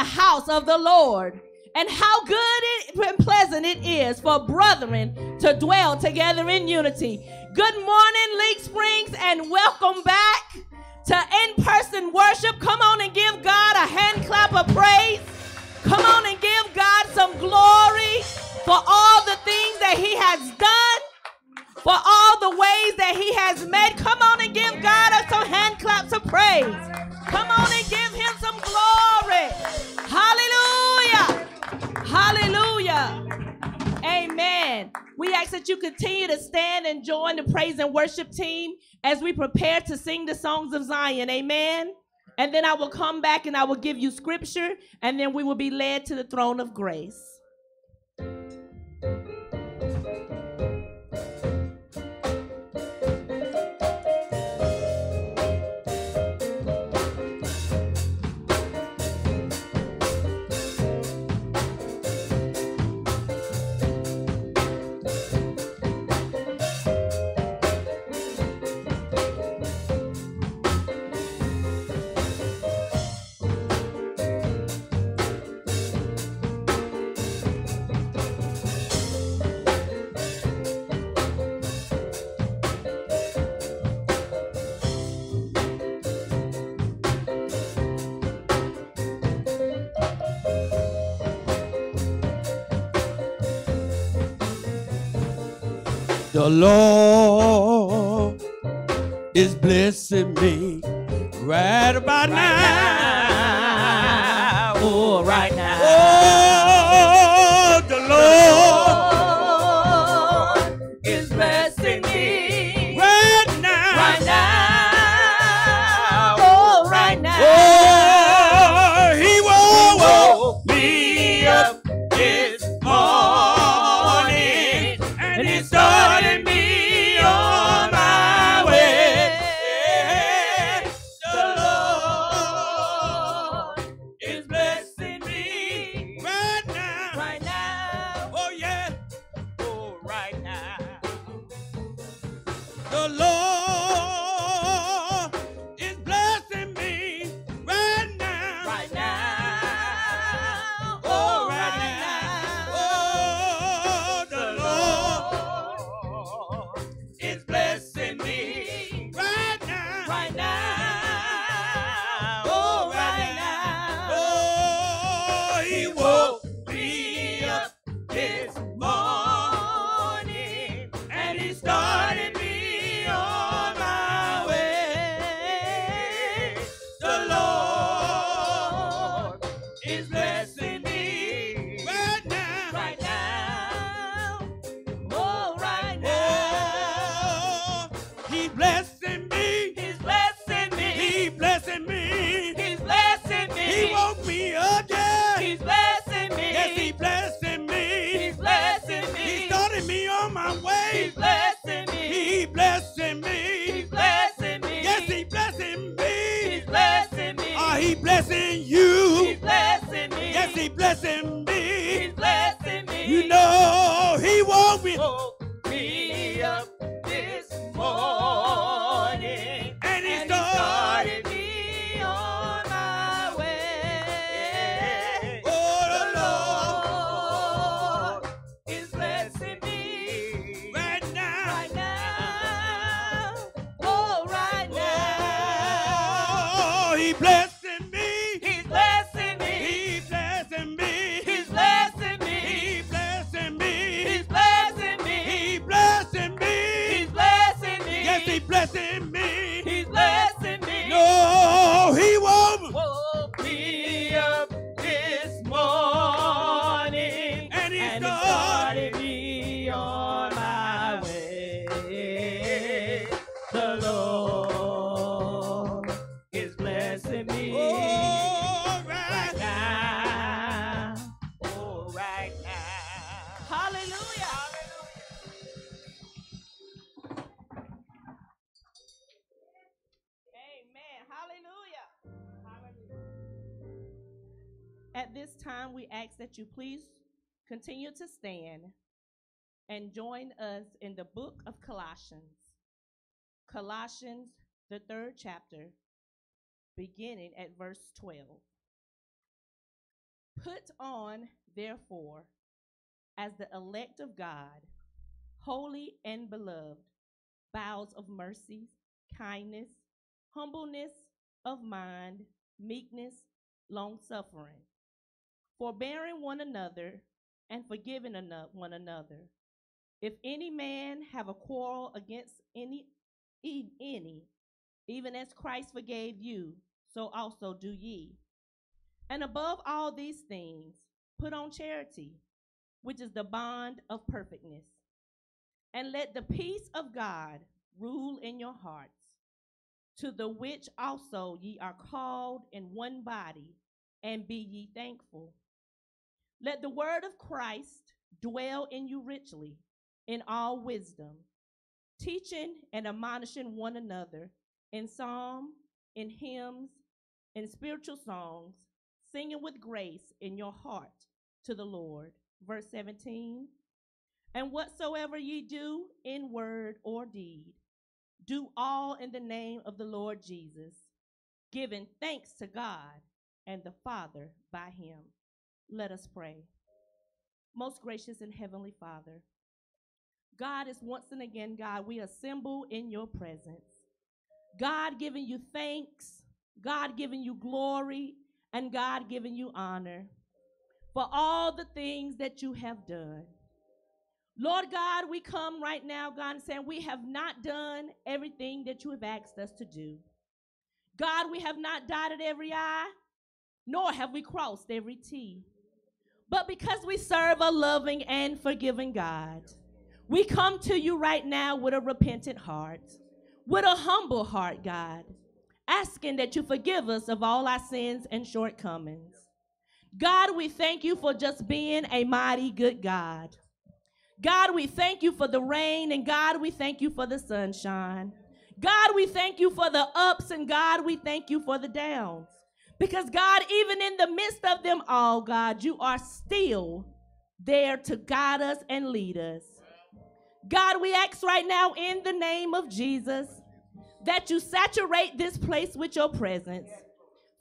the house of the Lord. And how good it, and pleasant it is for brethren to dwell together in unity. Good morning, Leach Springs, and welcome back to in person worship. Come on and give God a hand clap of praise. Come on and give God some glory for all the things that He has done for all the ways that He has made. Come on and give God some hand claps of praise. Come on and give Him some glory. Hallelujah. Hallelujah. Amen. We ask that you continue to stand and join the praise and worship team as we prepare to sing the songs of Zion. Amen. And then I will come back and I will give you scripture, and then we will be led to the throne of grace. The Lord is blessing me. At this time, we ask that you please continue to stand and join us in the book of Colossians. Colossians, the third chapter, beginning at verse 12. Put on, therefore, as the elect of God, holy and beloved, bowels of mercy, kindness, humbleness of mind, meekness, long suffering forbearing one another, and forgiving one another. If any man have a quarrel against any, any, even as Christ forgave you, so also do ye. And above all these things, put on charity, which is the bond of perfectness. And let the peace of God rule in your hearts, to the which also ye are called in one body, and be ye thankful. Let the word of Christ dwell in you richly in all wisdom, teaching and admonishing one another in psalm, in hymns, in spiritual songs, singing with grace in your heart to the Lord. Verse 17. And whatsoever ye do in word or deed, do all in the name of the Lord Jesus, giving thanks to God and the Father by him. Let us pray. Most gracious and heavenly Father, God is once and again, God, we assemble in your presence. God giving you thanks, God giving you glory, and God giving you honor for all the things that you have done. Lord God, we come right now, God, and saying we have not done everything that you have asked us to do. God, we have not dotted every I, nor have we crossed every T. But because we serve a loving and forgiving God, we come to you right now with a repentant heart, with a humble heart, God, asking that you forgive us of all our sins and shortcomings. God, we thank you for just being a mighty good God. God, we thank you for the rain, and God, we thank you for the sunshine. God, we thank you for the ups, and God, we thank you for the downs. Because, God, even in the midst of them all, God, you are still there to guide us and lead us. God, we ask right now in the name of Jesus that you saturate this place with your presence.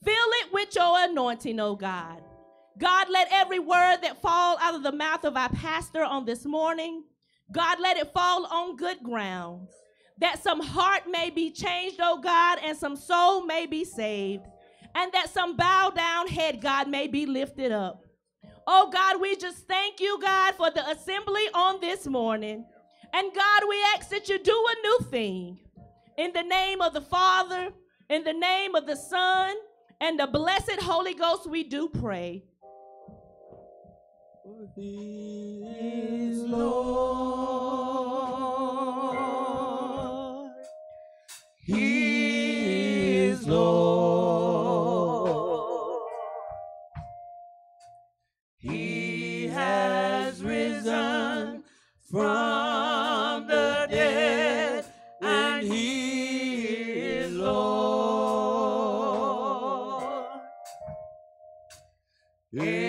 Fill it with your anointing, oh God. God, let every word that fall out of the mouth of our pastor on this morning, God, let it fall on good ground. That some heart may be changed, oh God, and some soul may be saved. And that some bow down head, God, may be lifted up. Oh God, we just thank you, God, for the assembly on this morning. And God, we ask that you do a new thing. In the name of the Father, in the name of the Son, and the blessed Holy Ghost, we do pray. He is Lord. He is Lord. Every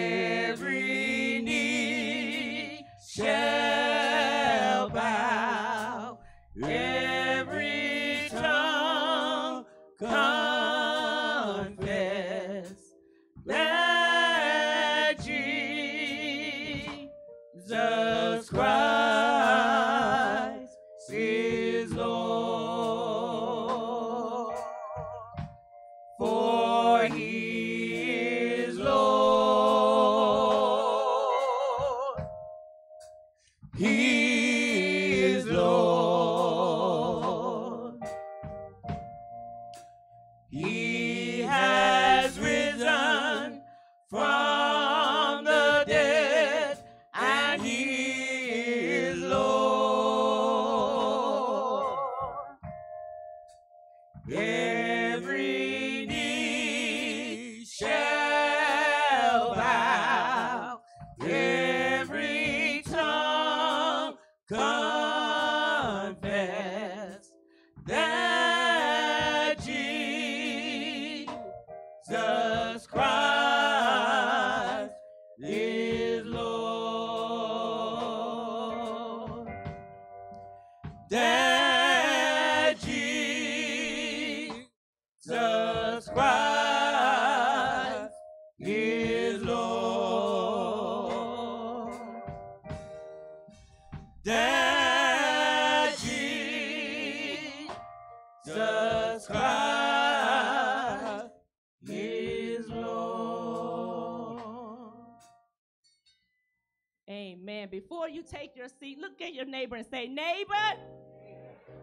neighbor say, Neighbor,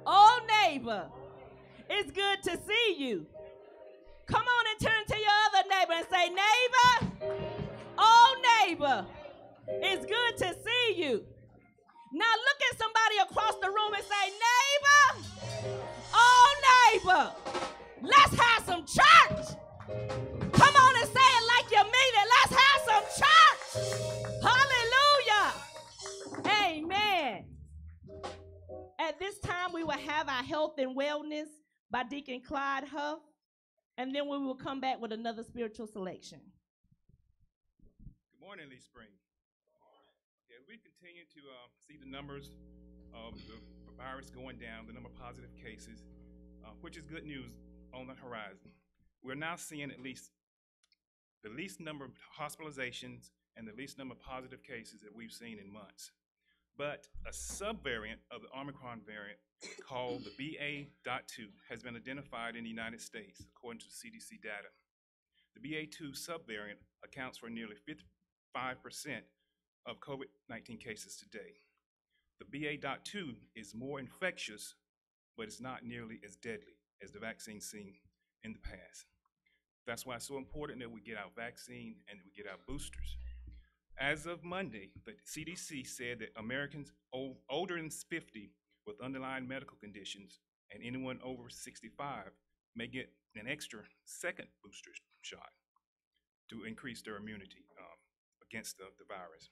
oh, neighbor, it's good to see you. Come on and turn to your other neighbor and say, Neighbor, oh, neighbor, it's good to see you. Now look at somebody across the room and say, Neighbor, oh, neighbor, let's have some church. Come on and say it like you mean it. Let's have some church. At this time, we will have our health and wellness by Deacon Clyde Huff, and then we will come back with another spiritual selection. Good morning, Leach Spring. As we continue to uh, see the numbers of the virus going down, the number of positive cases, uh, which is good news on the horizon, we're now seeing at least the least number of hospitalizations and the least number of positive cases that we've seen in months. But a subvariant of the Omicron variant called the BA.2 has been identified in the United States, according to CDC data. The BA2 subvariant accounts for nearly 55% of COVID 19 cases today. The BA.2 is more infectious, but it's not nearly as deadly as the vaccine seen in the past. That's why it's so important that we get our vaccine and we get our boosters. As of Monday, the CDC said that Americans older than 50 with underlying medical conditions and anyone over 65 may get an extra second booster shot to increase their immunity um, against the, the virus.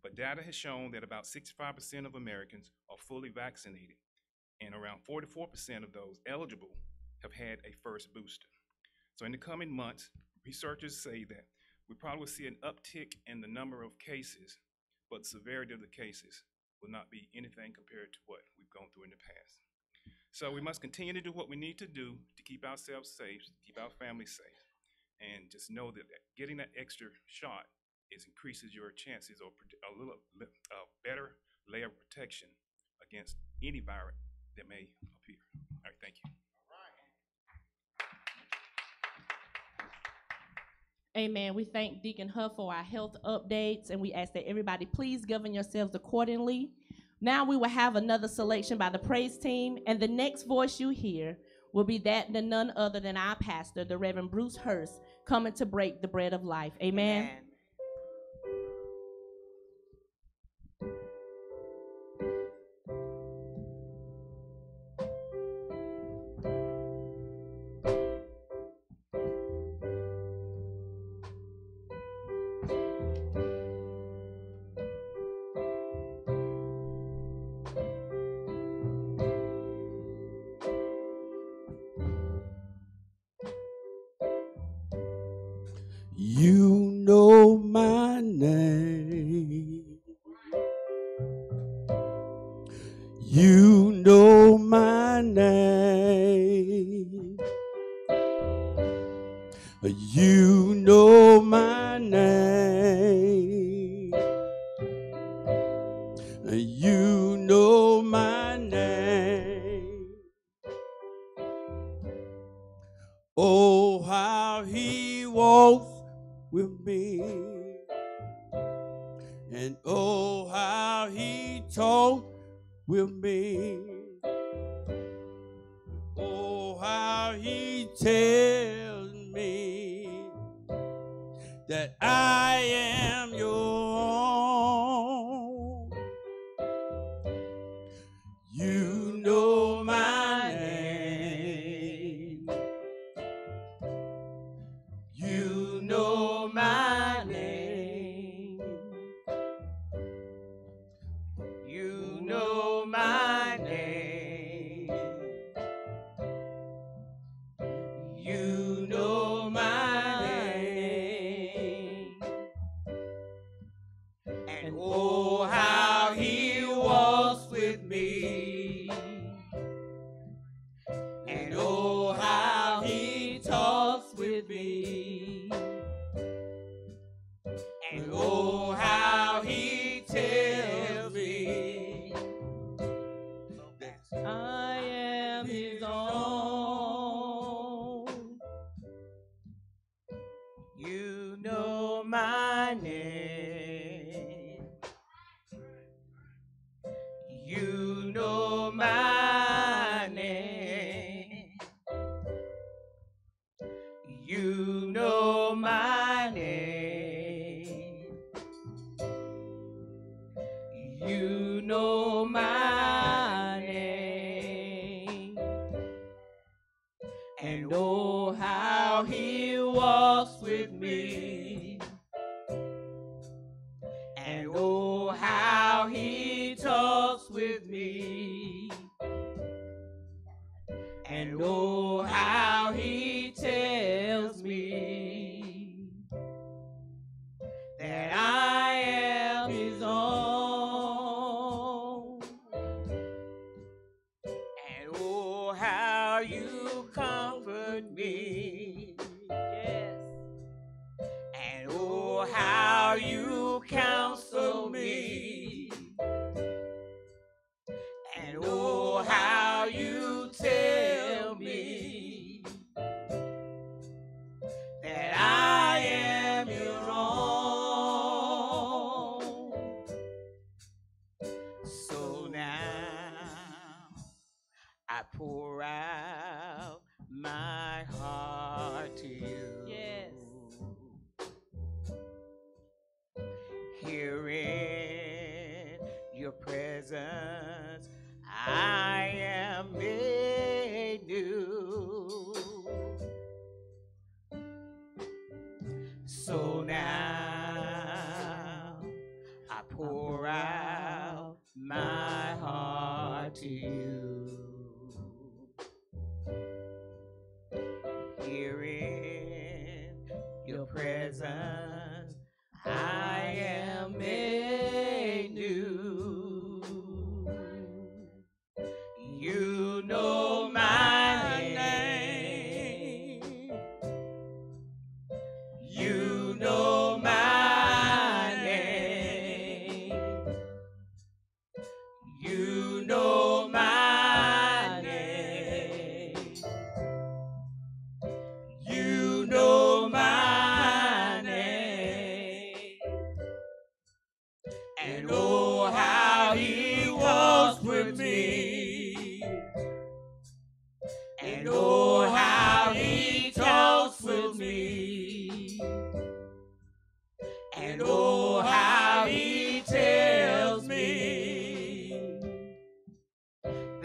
But data has shown that about 65% of Americans are fully vaccinated, and around 44% of those eligible have had a first booster. So in the coming months, researchers say that we probably will see an uptick in the number of cases, but severity of the cases will not be anything compared to what we've gone through in the past. So we must continue to do what we need to do to keep ourselves safe, keep our families safe, and just know that getting that extra shot is increases your chances of a little a better layer of protection against any virus that may appear. All right, thank you. Amen. We thank Deacon Huff for our health updates, and we ask that everybody please govern yourselves accordingly. Now we will have another selection by the praise team, and the next voice you hear will be that to none other than our pastor, the Reverend Bruce Hurst, coming to break the bread of life. Amen. Amen. that I am yours.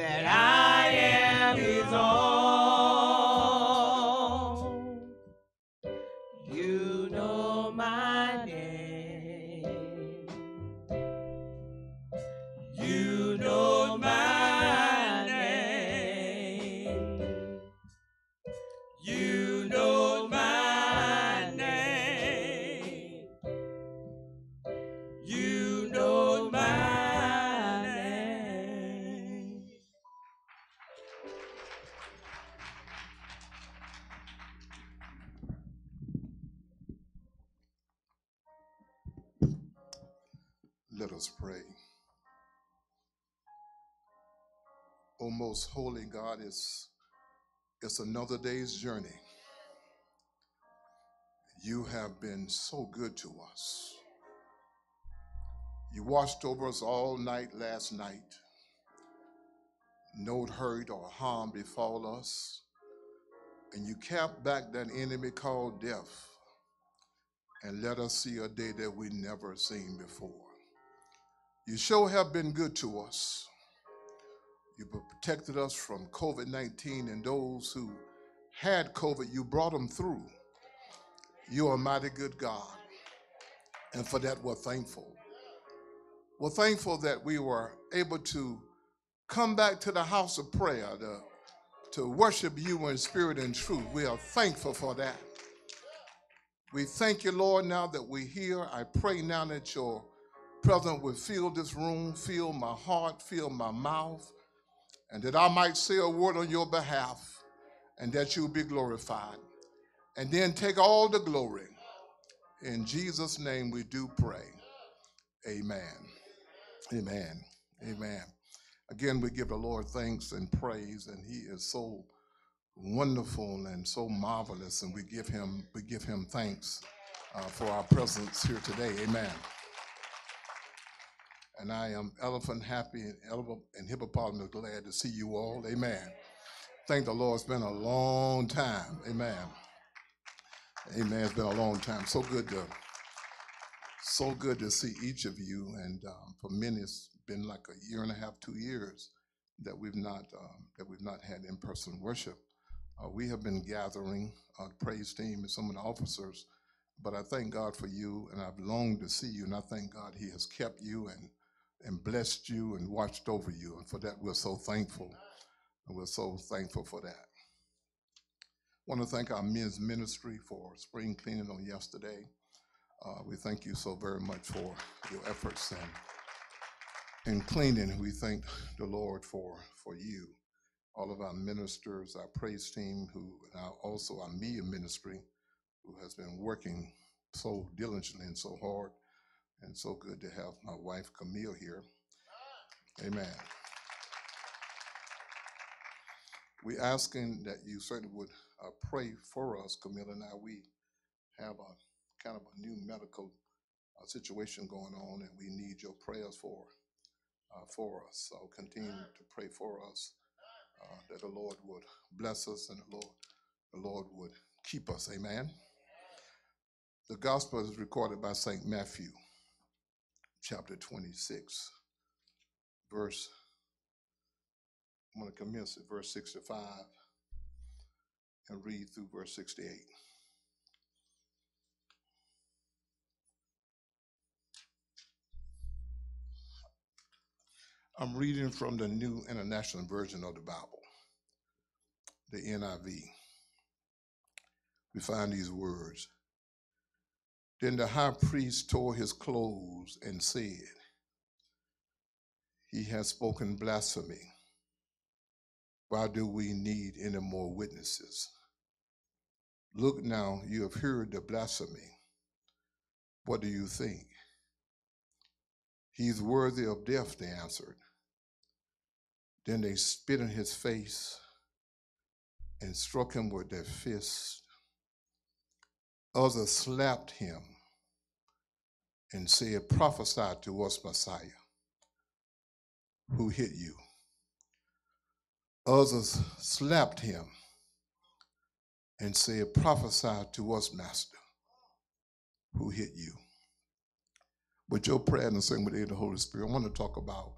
That I most holy God, it's, it's another day's journey. You have been so good to us. You watched over us all night last night. No hurt or harm befall us. And you kept back that enemy called death and let us see a day that we never seen before. You sure have been good to us. You protected us from COVID 19 and those who had COVID, you brought them through. You're a mighty good God. And for that, we're thankful. We're thankful that we were able to come back to the house of prayer to, to worship you in spirit and truth. We are thankful for that. We thank you, Lord, now that we're here. I pray now that your presence will fill this room, fill my heart, fill my mouth, and that I might say a word on your behalf and that you'll be glorified. And then take all the glory. In Jesus' name we do pray. Amen. Amen. Amen. Again, we give the Lord thanks and praise, and He is so wonderful and so marvelous, and we give Him we give Him thanks uh, for our presence here today. Amen. And I am elephant happy and, ele- and hippopotamus glad to see you all. Amen. Thank the Lord. It's been a long time. Amen. Amen. It's been a long time. So good to So good to see each of you. And um, for many, it's been like a year and a half, two years that we've not um, that we've not had in-person worship. Uh, we have been gathering uh, praise team and some of the officers, but I thank God for you, and I've longed to see you, and I thank God He has kept you and and blessed you and watched over you, and for that we're so thankful, and we're so thankful for that. I Want to thank our men's ministry for spring cleaning on yesterday. Uh, we thank you so very much for your efforts and in cleaning. We thank the Lord for for you, all of our ministers, our praise team, who our, also our media ministry, who has been working so diligently and so hard, and so good to have my wife Camille here. Amen. We're asking that you certainly would uh, pray for us, Camille and I. We have a kind of a new medical uh, situation going on, and we need your prayers for uh, for us. So continue to pray for us uh, that the Lord would bless us and the Lord the Lord would keep us. Amen. The gospel is recorded by Saint Matthew, chapter 26, verse. I'm going to commence at verse 65 and read through verse 68. I'm reading from the New International Version of the Bible, the NIV. We find these words. Then the high priest tore his clothes and said, He has spoken blasphemy. Why do we need any more witnesses? Look now, you have heard the blasphemy. What do you think? He's worthy of death, they answered. Then they spit in his face and struck him with their fists. Others slapped him and said, Prophesy to us, Messiah. Who hit you? Others slapped him and said, Prophesy to us, Master. Who hit you? But your prayer and sing with the Holy Spirit, I want to talk about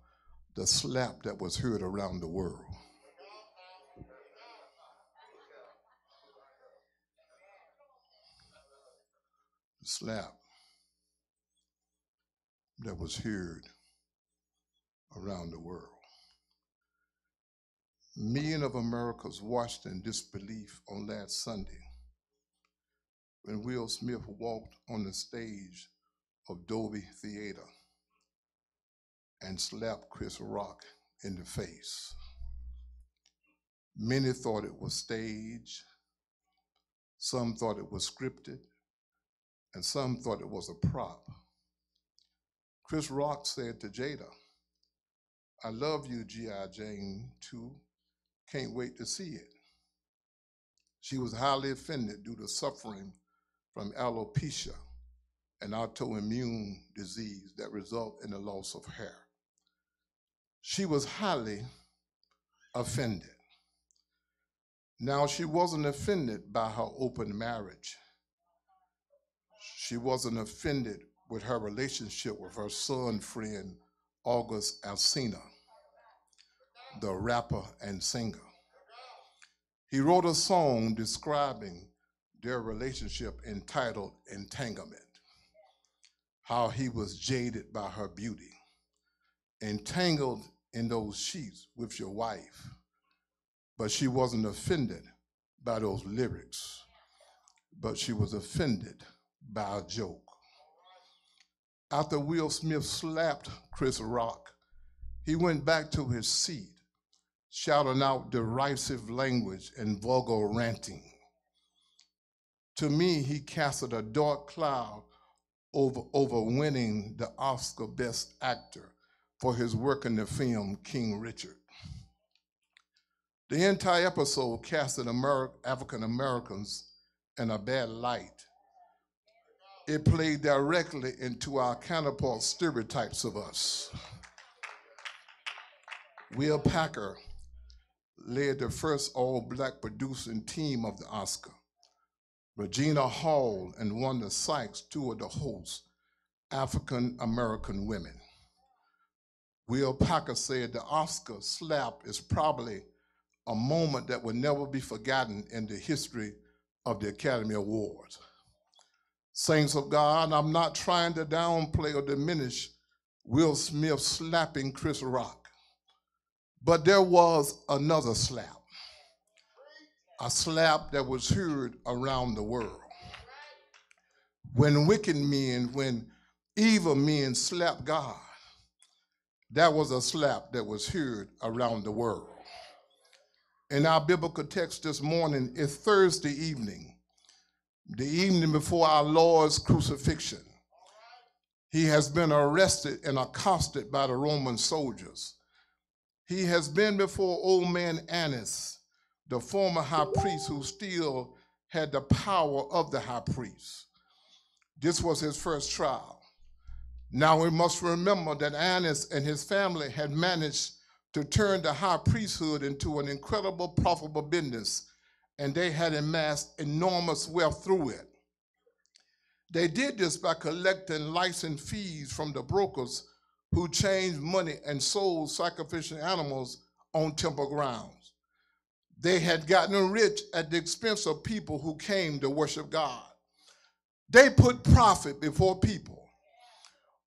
the slap that was heard around the world. The slap that was heard around the world. Millions of Americans watched in disbelief on last Sunday when Will Smith walked on the stage of Dolby Theater and slapped Chris Rock in the face. Many thought it was staged, some thought it was scripted, and some thought it was a prop. Chris Rock said to Jada, I love you, G.I. Jane 2. Can't wait to see it. She was highly offended due to suffering from alopecia, an autoimmune disease that results in the loss of hair. She was highly offended. Now, she wasn't offended by her open marriage. She wasn't offended with her relationship with her son friend, August Alsina, the rapper and singer. He wrote a song describing their relationship entitled Entanglement, how he was jaded by her beauty, entangled in those sheets with your wife, but she wasn't offended by those lyrics, but she was offended by a joke. After Will Smith slapped Chris Rock, he went back to his seat, shouting out derisive language and vulgar ranting. To me, he casted a dark cloud over, over winning the Oscar Best Actor for his work in the film King Richard. The entire episode casted Ameri- African Americans in a bad light. It played directly into our counterpart stereotypes of us. Will Packer led the first all black producing team of the Oscar. Regina Hall and Wanda Sykes, two of the hosts, African American women. Will Packer said the Oscar slap is probably a moment that will never be forgotten in the history of the Academy Awards. Saints of God, I'm not trying to downplay or diminish Will Smith slapping Chris Rock, but there was another slap, a slap that was heard around the world. When wicked men, when evil men slapped God, that was a slap that was heard around the world. In our biblical text this morning is Thursday evening, the evening before our Lord's crucifixion. He has been arrested and accosted by the Roman soldiers. He has been before old man Annas, the former high priest who still had the power of the high priest. This was his first trial. Now we must remember that Annas and his family had managed to turn the high priesthood into an incredible profitable business, and they had amassed enormous wealth through it. They did this by collecting license fees from the brokers who changed money and sold sacrificial animals on temple grounds. They had gotten rich at the expense of people who came to worship God. They put profit before people.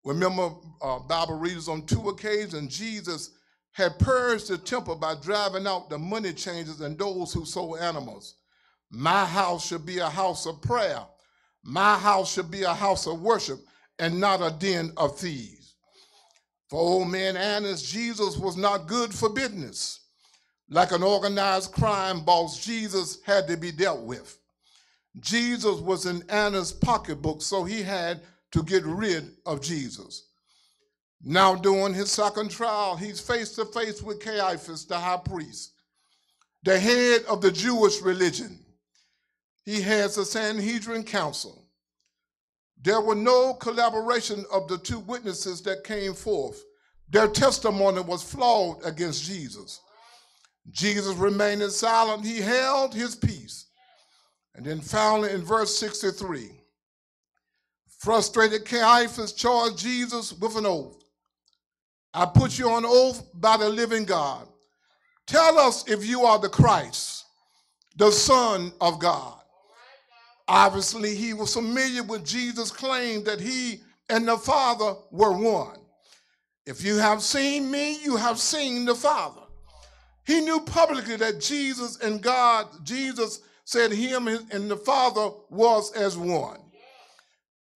Remember, uh, Bible readers on two occasions, Jesus had purged the temple by driving out the money changers and those who sold animals. My house should be a house of prayer. My house should be a house of worship and not a den of thieves. For old man Annas, Jesus was not good for business. Like an organized crime boss, Jesus had to be dealt with. Jesus was in Annas' pocketbook, so he had to get rid of Jesus. Now, during his second trial, he's face to face with Caiaphas, the high priest, the head of the Jewish religion. He has a Sanhedrin council. There were no collaboration of the two witnesses that came forth. Their testimony was flawed against Jesus. Jesus remained silent. He held his peace. And then finally in verse 63, frustrated Caiaphas charged Jesus with an oath. I put you on oath by the living God. Tell us if you are the Christ, the Son of God. Obviously, he was familiar with Jesus' claim that he and the Father were one. If you have seen me, you have seen the Father. He knew publicly that Jesus and God, Jesus said him and the Father was as one.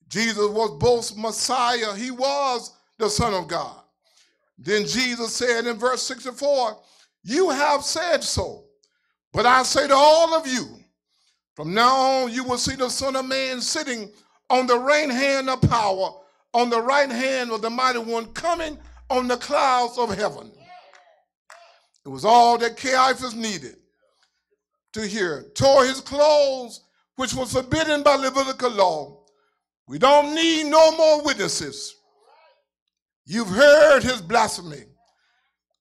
Jesus was both Messiah, he was the Son of God. Then Jesus said in verse 64, You have said so, but I say to all of you, from now on you will see the Son of Man sitting on the right hand of power, on the right hand of the mighty one, coming on the clouds of heaven. It was all that Caiaphas needed to hear. Tore his clothes, which was forbidden by Levitical law. We don't need no more witnesses. You've heard his blasphemy,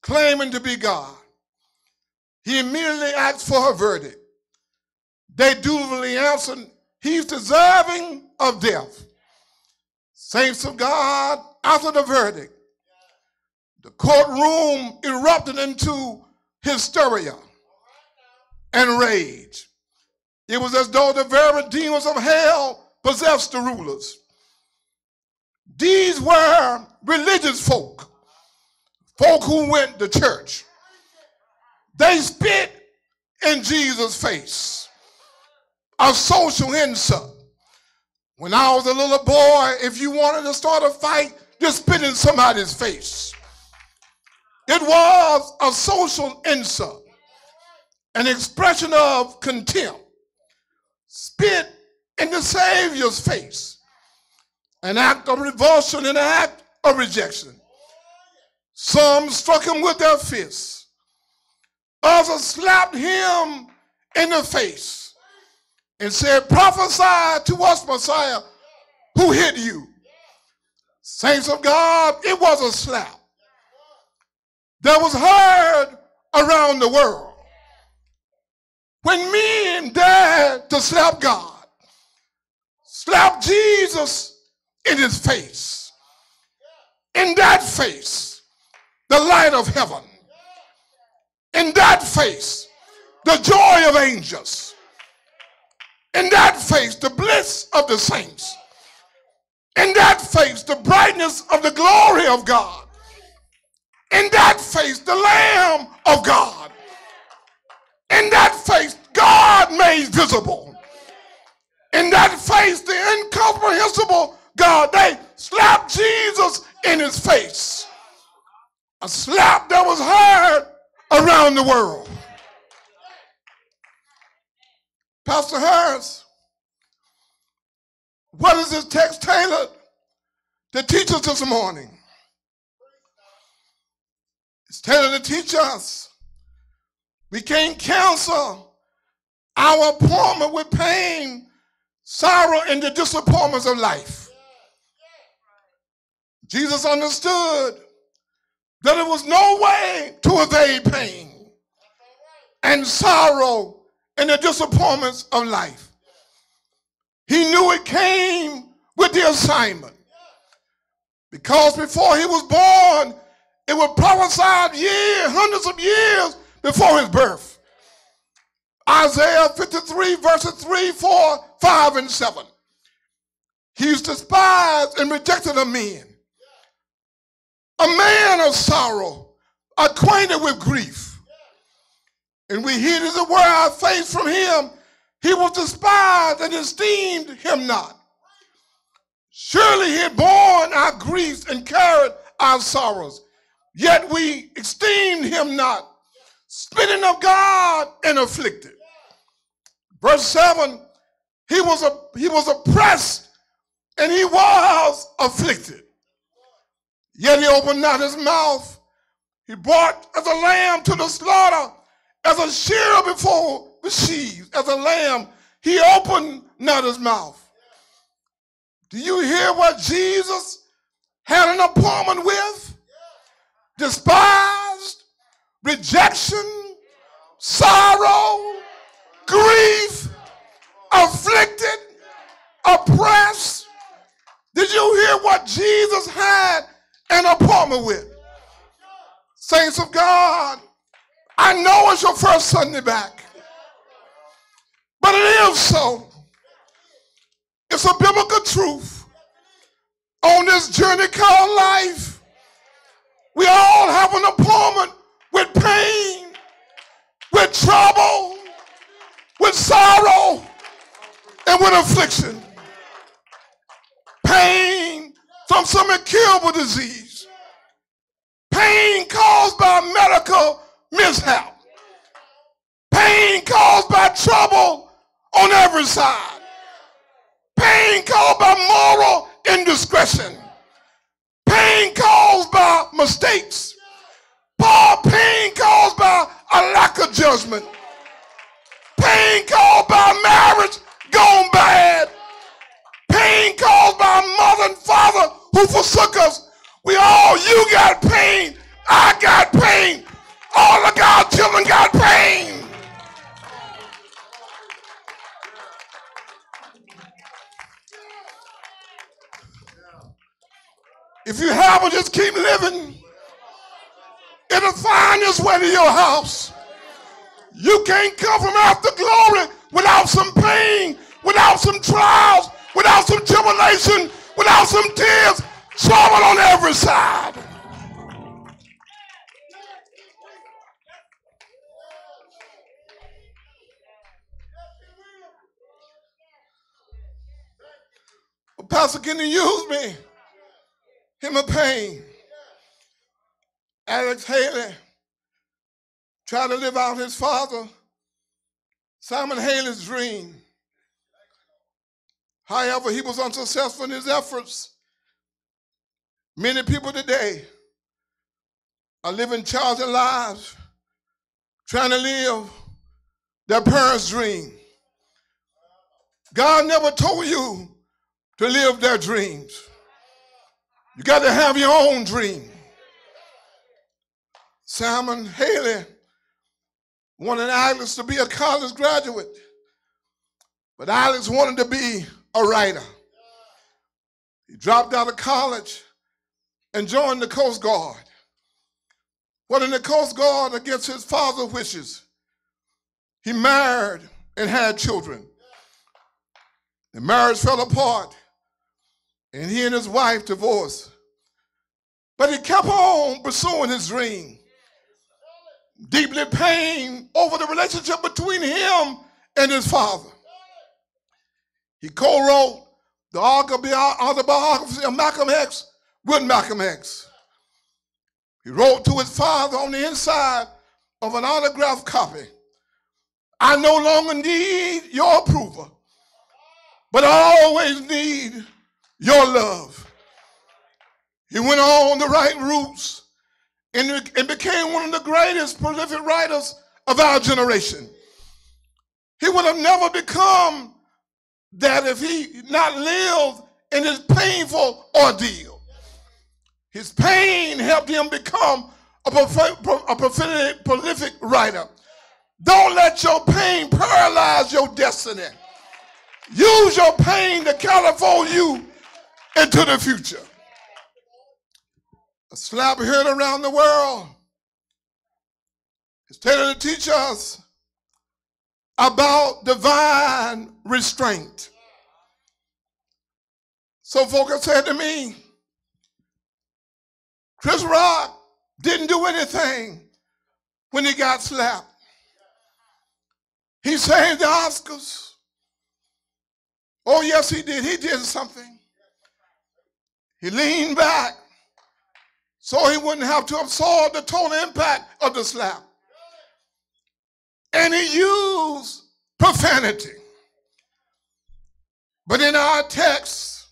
claiming to be God. He immediately asked for a verdict. They dutifully answered, He's deserving of death. Saints of God, after the verdict, the courtroom erupted into hysteria and rage. It was as though the very demons of hell possessed the rulers. These were religious folk, folk who went to church. They spit in Jesus' face. A social insult. When I was a little boy, if you wanted to start a fight, just spit in somebody's face. It was a social insult, an expression of contempt. Spit in the Savior's face, an act of revulsion and an act of rejection. Some struck him with their fists, others slapped him in the face and said, Prophesy to us, Messiah, who hit you? Saints of God, it was a slap that was heard around the world. When men dared to slap God, slap Jesus in his face. In that face, the light of heaven. In that face, the joy of angels. In that face, the bliss of the saints. In that face, the brightness of the glory of God. In that face, the Lamb of God. In that face, God made visible. In that face, the incomprehensible God, they slapped Jesus in his face. A slap that was heard around the world. Pastor Harris, what is this text tailored to teach us this morning? It's tailored to teach us. We can't cancel our appointment with pain, sorrow, and the disappointments of life. Jesus understood that there was no way to evade pain and sorrow and the disappointments of life. He knew it came with the assignment. Because before he was born, it was prophesied years, hundreds of years before his birth. Isaiah 53, verses 3, 4, 5, and 7. He is despised and rejected of men. A man of sorrow, acquainted with grief and we hid it were our face from him. He was despised and esteemed him not. Surely he had borne our griefs and carried our sorrows, yet we esteemed him not, spitting of God and afflicted. Verse 7 he was, a, he was oppressed and he was afflicted. Yet he opened not his mouth. He brought as a lamb to the slaughter as a shearer before the sheaves, as a lamb, he opened not his mouth. Do you hear what Jesus had an appointment with? Despised, rejection, sorrow, grief, afflicted, oppressed. Did you hear what Jesus had an appointment with? Saints of God, I know it's your first Sunday back, but it is so. It's a biblical truth. On this journey called life, we all have an appointment with pain, with trouble, with sorrow, and with affliction. Pain from some incurable disease. Pain caused by medical mishap, pain caused by trouble on every side, pain caused by moral indiscretion, pain caused by mistakes, pain caused by a lack of judgment, who forsook us. We all, you got pain, I got pain, all of God's children got pain. If you have it, just keep living. It'll find its way to your house. You can't come from after glory without some pain, without some trials, without some tribulation, without some tears, trouble on every side. Pastor, can you use me? Him a pain. Alex Haley tried to live out his father, Simon Haley's dream. However, he was unsuccessful in his efforts. Many people today are living challenging lives, trying to live their parents' dream. God never told you to live their dreams. You got to have your own dream. Simon Haley wanted Alex to be a college graduate, but Alex wanted to be a writer. He dropped out of college and joined the Coast Guard. But in the Coast Guard, against his father's wishes, he married and had children. The marriage fell apart, and he and his wife divorced. But he kept on pursuing his dream, deeply pained over the relationship between him and his father. He co wrote the autobiography of Malcolm X with Malcolm X. He wrote to his father on the inside of an autographed copy I no longer need your approval, but I always need your love. He went on the right routes and, and became one of the greatest prolific writers of our generation. He would have never become that if he not lived in his painful ordeal. His pain helped him become a, a prolific, prolific writer. Don't let your pain paralyze your destiny. Use your pain to catapult you into the future. A slap heard around the world is trying to teach us about divine restraint. So, folks said to me, Chris Rock didn't do anything when he got slapped. He saved the Oscars. Oh, yes, he did. He did something. He leaned back so he wouldn't have to absorb the total impact of the slap. And he used profanity. But in our text,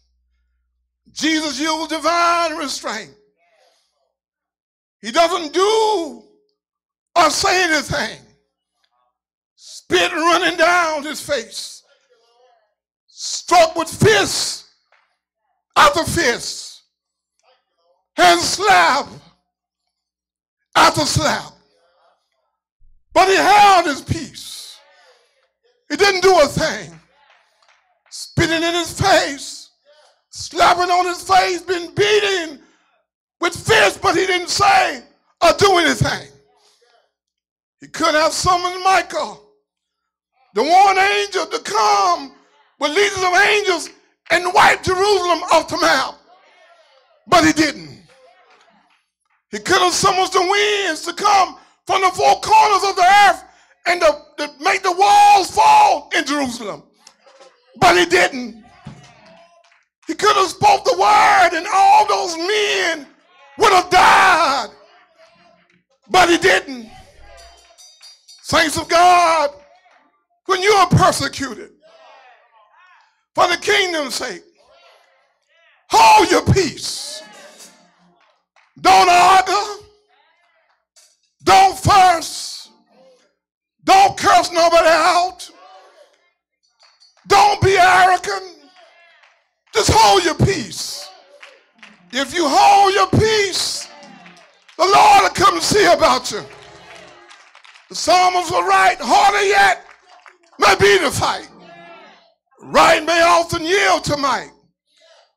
Jesus used divine restraint. He doesn't do or say anything. Spit running down his face. Struck with fists after fists. And slap after slap. But he held his peace. He didn't do a thing. Spitting in his face, slapping on his face, been beating with fists, but he didn't say or do anything. He could have summoned Michael, the one angel, to come with legions of angels and wipe Jerusalem off the map. But he didn't. He could have summoned the winds to come from the four corners of the earth and to, make the walls fall in Jerusalem. But he didn't. He could have spoke the word and all those men would have died. But he didn't. Saints of God, when you are persecuted for the kingdom's sake, hold your peace. Don't argue. Don't fuss. Don't curse nobody out. Don't be arrogant. Just hold your peace. If you hold your peace, the Lord will come and see about you. The psalmist will write, harder yet may be the fight. Right may often yield to might.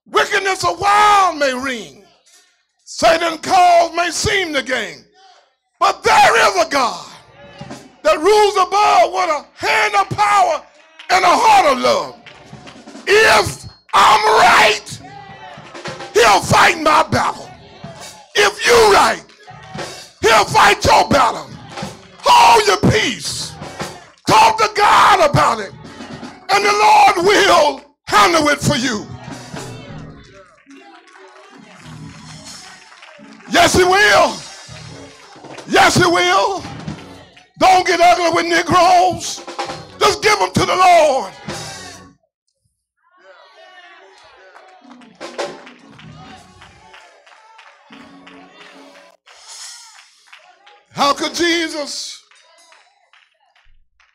Wickedness a while may ring. Satan calls may seem to gain. But there is a God that rules above with a hand of power and a heart of love. If I'm right, he'll fight my battle. If you're right, he'll fight your battle. Hold your peace. Talk to God about it. And the Lord will handle it for you. Yes, he will. Yes, he will. Don't get ugly with Negroes. Just give them to the Lord. How could Jesus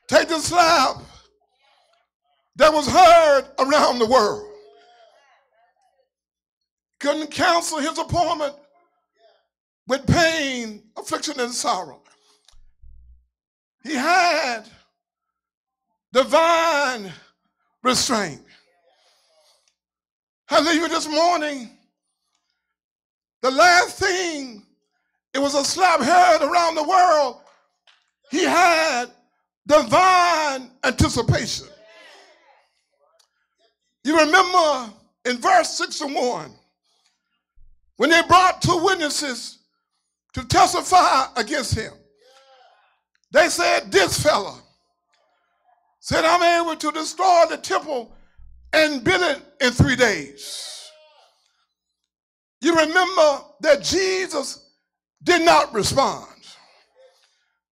take the slap that was heard around the world? Couldn't cancel his appointment with pain, affliction, and sorrow. He had divine restraint. I leave you this morning. The last thing, it was a slap heard around the world. He had divine anticipation. You remember in verse 6 and 1, when they brought two witnesses to testify against him, they said, This fella said, I'm able to destroy the temple and build it in three days. You remember that Jesus did not respond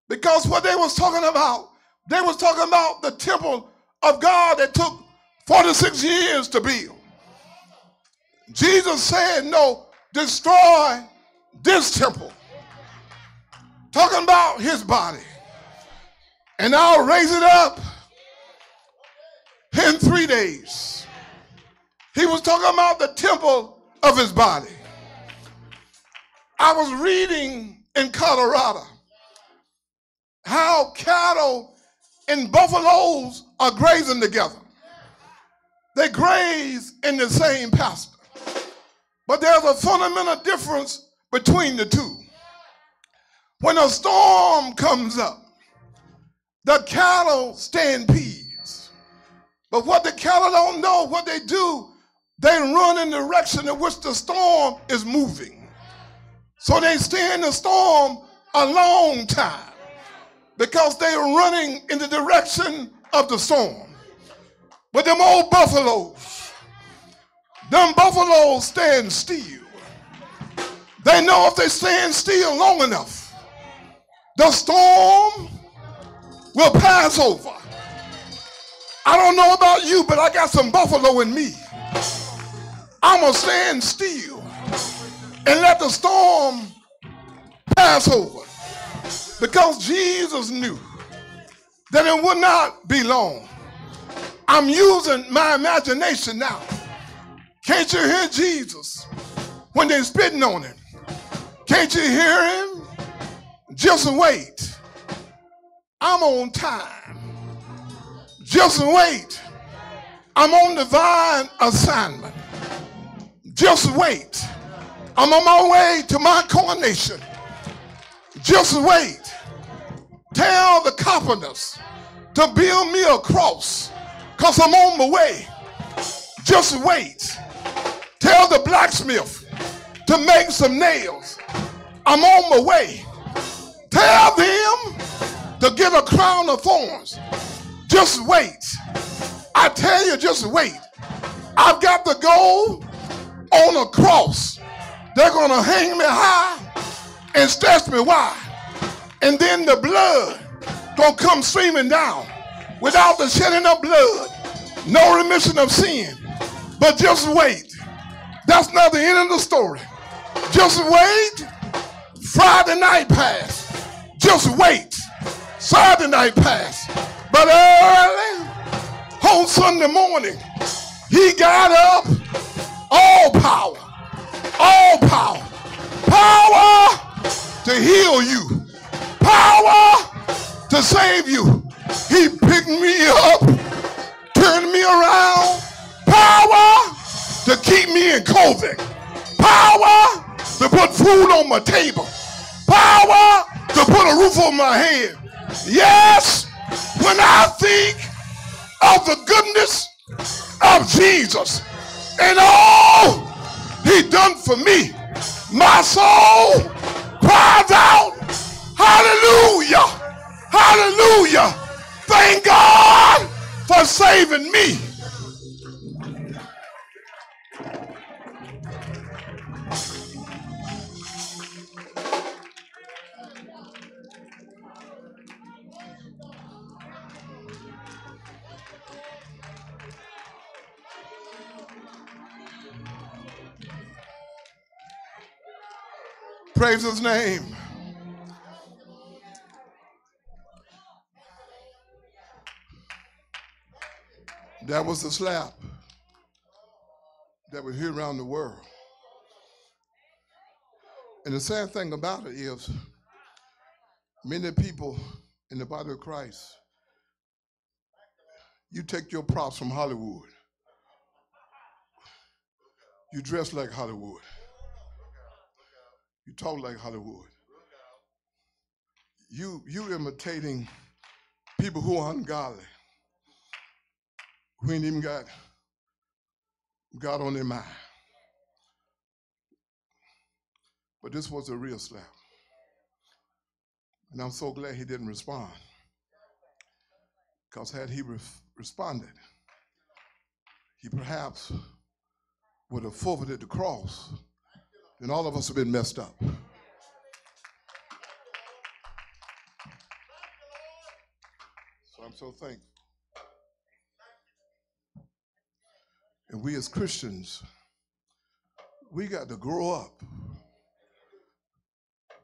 because what they was talking about, they was talking about the temple of God that took 46 years to build. Jesus said, no, destroy this temple. Talking about his body. And I'll raise it up in three days. He was talking about the temple of his body. I was reading in Colorado how cattle and buffaloes are grazing together. They graze in the same pasture. But there's a fundamental difference between the two. When a storm comes up, the cattle stand peas. But what the cattle don't know, what they do, they run in the direction in which the storm is moving. So they stay in the storm a long time because they are running in the direction of the storm. But them old buffaloes, them buffaloes stand still. They know if they stand still long enough, the storm will pass over. I don't know about you, but I got some buffalo in me. I'm going to stand still and let the storm pass over. Because Jesus knew that it would not be long. I'm using my imagination now. Can't you hear Jesus when they're spitting on him? Can't you hear him? Just wait. I'm on time. Just wait. I'm on divine assignment. Just wait. I'm on my way to my coronation. Just wait. Tell the carpenters to build me a cross because I'm on my way. Just wait. Tell the blacksmith to make some nails. I'm on my way. Tell them to get a crown of thorns. Just wait. I tell you, just wait. I've got the gold on a cross. They're going to hang me high and stretch me wide. And then the blood going to come streaming down without the shedding of blood. No remission of sin. But just wait. That's not the end of the story. Just wait. Friday night passed. Just wait. Saturday night passed. But early on Sunday morning, he got up. All power. All power. Power to heal you. Power to save you. He picked me up, turned me around. Power to keep me in COVID. Power to put food on my table. Power to put a roof on my head. Yes, when I think of the goodness of Jesus and all he done for me, my soul cries out, hallelujah, hallelujah. Thank God for saving me. Praise his name. That was the slap that we hear around the world. And the sad thing about it is, many people in the body of Christ, you take your props from Hollywood. You dress like Hollywood. You talk like Hollywood. You you imitating people who are ungodly, who ain't even got God on their mind. But this was a real slap. And I'm so glad he didn't respond. Because had he re- responded, he perhaps would have forfeited the cross, then all of us have been messed up. So I'm so thankful. And we as Christians, we got to grow up.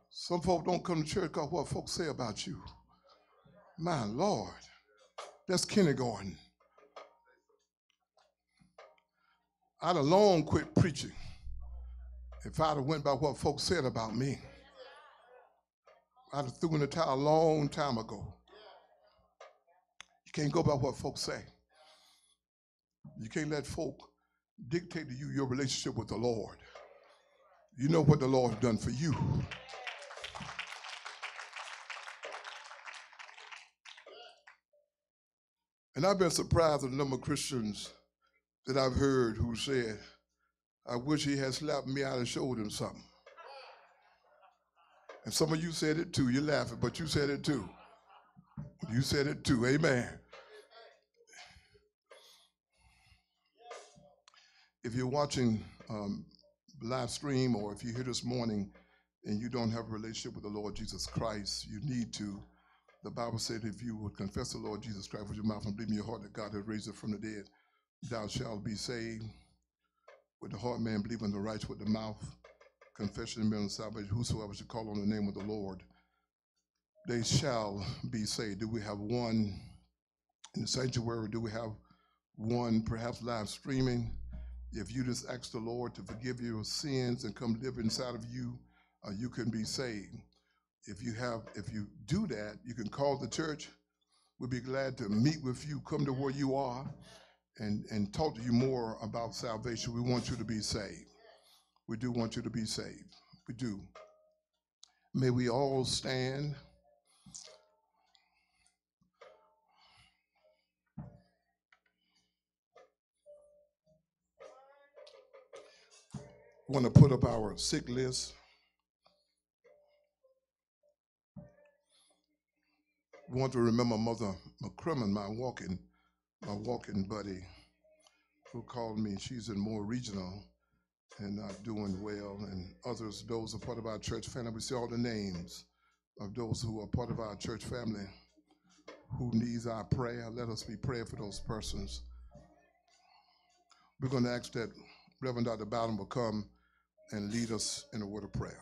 Some folk don't come to church because what folks say about you. My Lord, that's kindergarten. I'd have long quit preaching if I'd have went by what folks said about me. I'd have threw in the towel a long time ago. You can't go by what folks say. You can't let folk dictate to you your relationship with the Lord. You know what the Lord has done for you. And I've been surprised at the number of Christians that I've heard who said, I wish he had slapped me out and showed him something. And some of you said it too. You're laughing, but you said it too. You said it too. Amen. If you're watching um, live stream or if you're here this morning and you don't have a relationship with the Lord Jesus Christ, you need to. The Bible said if you would confess the Lord Jesus Christ with your mouth and believe in your heart that God has raised him from the dead, thou shalt be saved. With the heart man believe in the right with the mouth, confession and of salvation, whosoever should call on the name of the Lord, they shall be saved. Do we have one in the sanctuary? Do we have one perhaps live streaming? If you just ask the Lord to forgive your sins and come live inside of you, uh, you can be saved. If you have, if you do that, you can call the church. We'd be glad to meet with you, come to where you are, and, and talk to you more about salvation. We want you to be saved. We do want you to be saved. We do. May we all stand. want to put up our sick list. Want to remember Mother McCrimmon, my walking, my walking buddy, who called me. She's in Moore Regional and not doing well. And others, those are part of our church family. We see all the names of those who are part of our church family who needs our prayer. Let us be praying for those persons. We're going to ask that Reverend Dr. Bowden will come and lead us in a word of prayer.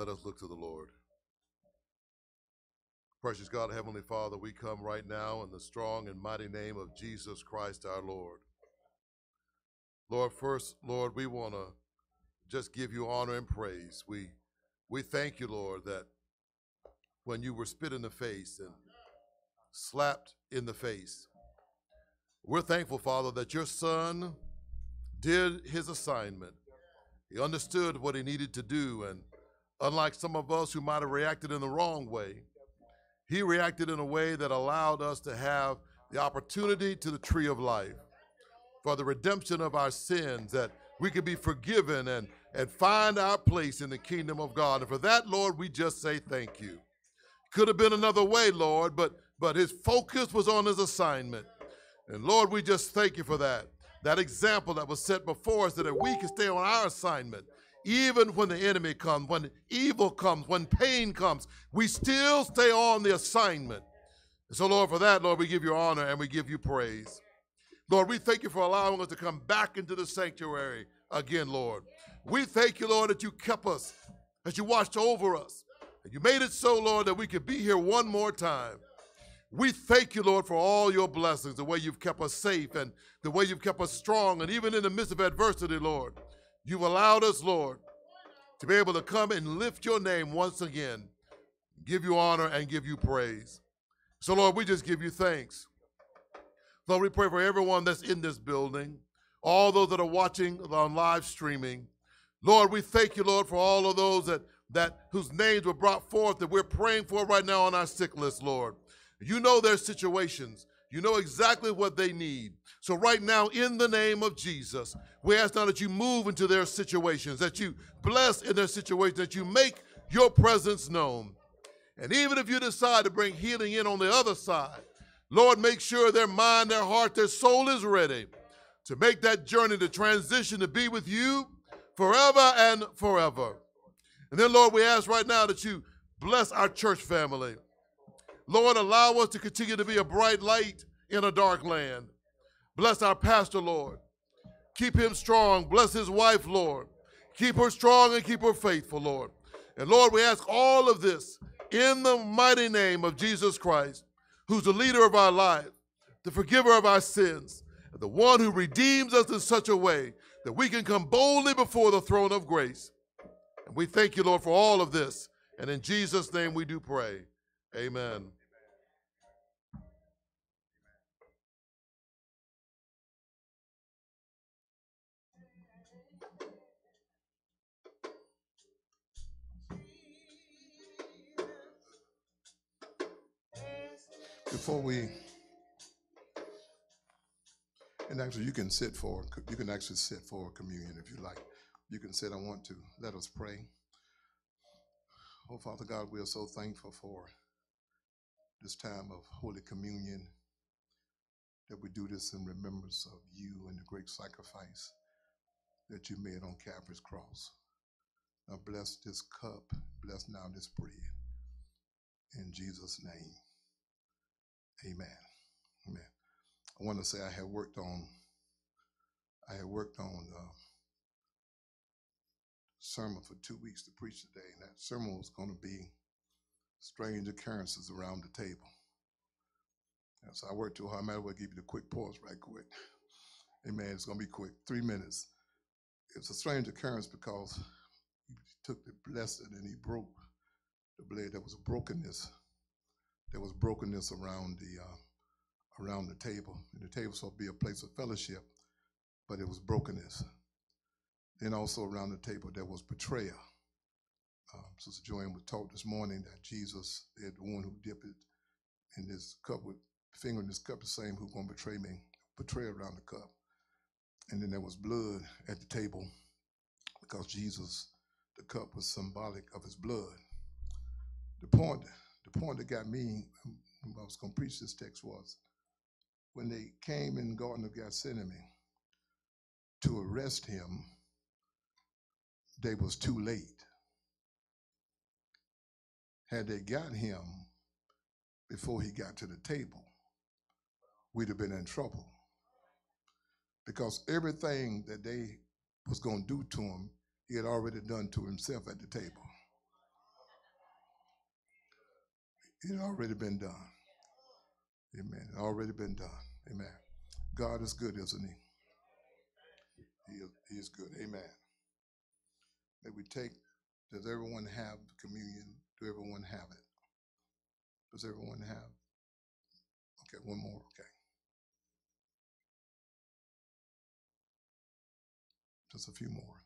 Let us look to the Lord. Precious God, Heavenly Father, we come right now in the strong and mighty name of Jesus Christ our Lord. Lord, first, Lord, we want to just give you honor and praise. We we thank you, Lord, that when you were spit in the face and slapped in the face, we're thankful, Father, that your son did his assignment. He understood what he needed to do, and unlike some of us who might have reacted in the wrong way, he reacted in a way that allowed us to have the opportunity to the tree of life for the redemption of our sins, that we could be forgiven and and find our place in the kingdom of God. And for that, Lord, we just say thank you. Could have been another way, Lord, but but his focus was on his assignment. And Lord, we just thank you for that. That example that was set before us that if we can stay on our assignment. Even when the enemy comes, when evil comes, when pain comes, we still stay on the assignment. And so, Lord, for that, Lord, we give you honor and we give you praise. Lord, we thank you for allowing us to come back into the sanctuary again, Lord. We thank you, Lord, that you kept us, that you watched over us. And you made it so, Lord, that we could be here one more time. We thank you, Lord, for all your blessings, the way you've kept us safe and the way you've kept us strong. And even in the midst of adversity, Lord, you've allowed us, Lord, to be able to come and lift your name once again, give you honor and give you praise. So, Lord, we just give you thanks. Lord, we pray for everyone that's in this building, all those that are watching on live streaming. Lord, we thank you, Lord, for all of those that, that whose names were brought forth that we're praying for right now on our sick list, Lord. You know their situations. You know exactly what they need. So, right now, in the name of Jesus, we ask now that you move into their situations, that you bless in their situations, that you make your presence known. And even if you decide to bring healing in on the other side, Lord, make sure their mind, their heart, their soul is ready to make that journey, to transition, to be with you forever and forever. And then, Lord, we ask right now that you bless our church family. Lord, allow us to continue to be a bright light in a dark land. Bless our pastor, Lord. Keep him strong. Bless his wife, Lord. Keep her strong and keep her faithful, Lord. And Lord, we ask all of this in the mighty name of Jesus Christ, who's the leader of our life, the forgiver of our sins, and the one who redeems us in such a way that we can come boldly before the throne of grace. And we thank you, Lord, for all of this. And in Jesus' name we do pray. Amen. Before we, and actually you can sit for, you can actually sit for communion if you like. You can sit, I want to. Let us pray. Oh, Father God, we are so thankful for this time of Holy Communion, that we do this in remembrance of you and the great sacrifice that you made on Calvary's cross. Now bless this cup, bless now this bread. In Jesus' name. Amen. Amen. I want to say I had worked on, I had worked on uh, sermon for two weeks to preach today, and that sermon was going to be strange occurrences around the table. And so I worked too hard. I might as well give you the quick pause right quick. Amen. It's going to be quick, three minutes. It's a strange occurrence because he took the blessed and he broke the blade. There was a brokenness there was brokenness around the uh, around the table. And the table so be a place of fellowship, but it was brokenness. Then also around the table there was betrayal. Um, Sister Joanne was taught this morning that Jesus, the one who dipped it in this cup with finger in this cup, the same who's gonna betray me, betray around the cup. And then there was blood at the table because Jesus, the cup was symbolic of his blood. The point the point that got me, um, I was going to preach this text was when they came in the Garden of Gethsemane to arrest him, they was too late. Had they got him before he got to the table, we'd have been in trouble. Because everything that they was going to do to him, he had already done to himself at the table. It already been done. Amen. It already been done. Amen. God is good, isn't he? He is, he is good. Amen. May we take, does everyone have communion? Do everyone have it? Does everyone have? Okay, one more. Okay. Just a few more.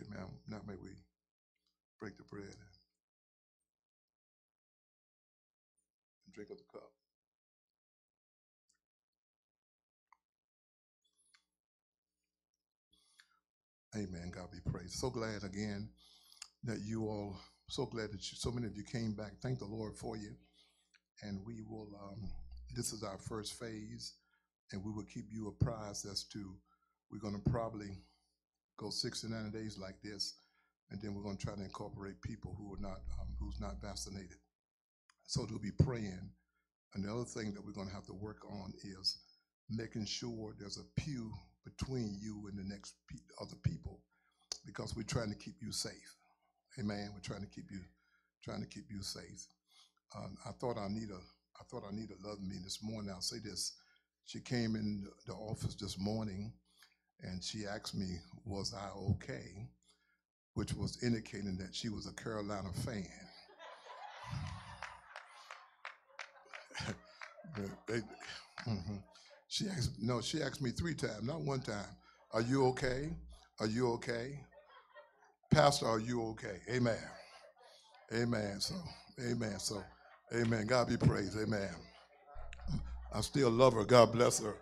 Okay, may we break the bread and drink of the cup. Amen. God be praised. So glad again that you all, so glad that you, so many of you came back. Thank the Lord for you. And we will, um, this is our first phase, and we will keep you apprised as to, we're going to probably go 69 days like this, and then we're going to try to incorporate people who are not um, who's not vaccinated. So to be praying. Another thing that we're going to have to work on is making sure there's a pew between you and the next pe- other people because we're trying to keep you safe. Amen. We're trying to keep you trying to keep you safe. Um, I thought Anita, I thought Anita loved me this morning. I'll say this. She came in the office this morning and she asked me, was I okay? Which was indicating that she was a Carolina fan. They- mhm. She asked, no, she asked me three times, not one time. Are you okay? Are you okay? Pastor, are you okay? Amen. Amen. So, amen. So, amen. God be praised. Amen. I still love her. God bless her.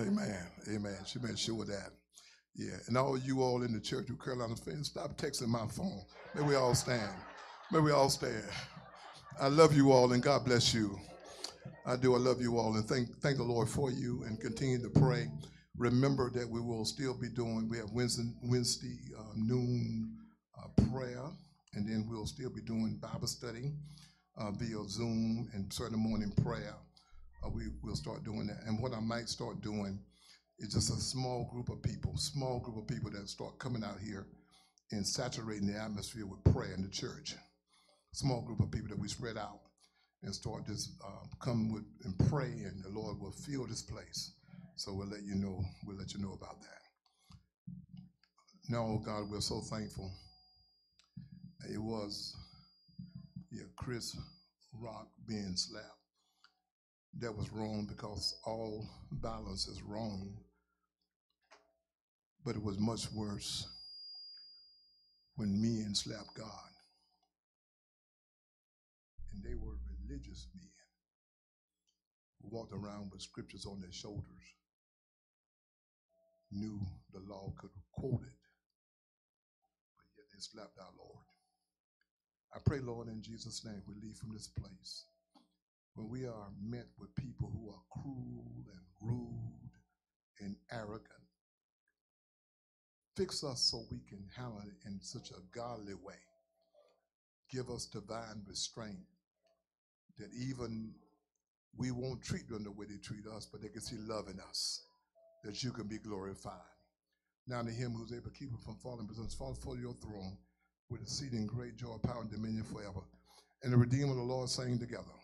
Amen. Amen. She made sure of that. Yeah. And all you all in the church, you Carolina fans, stop texting my phone. May we all stand. May we all stand. I love you all and God bless you. I do. I love you all and thank thank the Lord for you and continue to pray. Remember that we will still be doing. We have Wednesday, Wednesday uh, noon uh, prayer, and then we'll still be doing Bible study uh, via Zoom and Sunday morning prayer. Uh, we will start doing that. And what I might start doing is just a small group of people, small group of people that start coming out here and saturating the atmosphere with prayer in the church. Small group of people that we spread out and start just uh, come with and pray, and the Lord will fill this place. So we'll let you know. We'll let you know about that. No, God, we're so thankful. It was, yeah, Chris Rock being slapped. That was wrong because all violence is wrong. But it was much worse when men slapped God. And they were religious men who walked around with scriptures on their shoulders, knew the law could quote it, but yet they slapped our Lord. I pray, Lord, in Jesus' name, we leave from this place. When we are met with people who are cruel and rude and arrogant, fix us so we can handle it in such a godly way. Give us divine restraint that even we won't treat them the way they treat us, but they can see love in us, that you can be glorified. Now to him who's able to keep us from falling, presents fall for your throne with a seat in great joy, power, and dominion forever. And the Redeemer of the Lord saying together.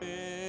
Yeah.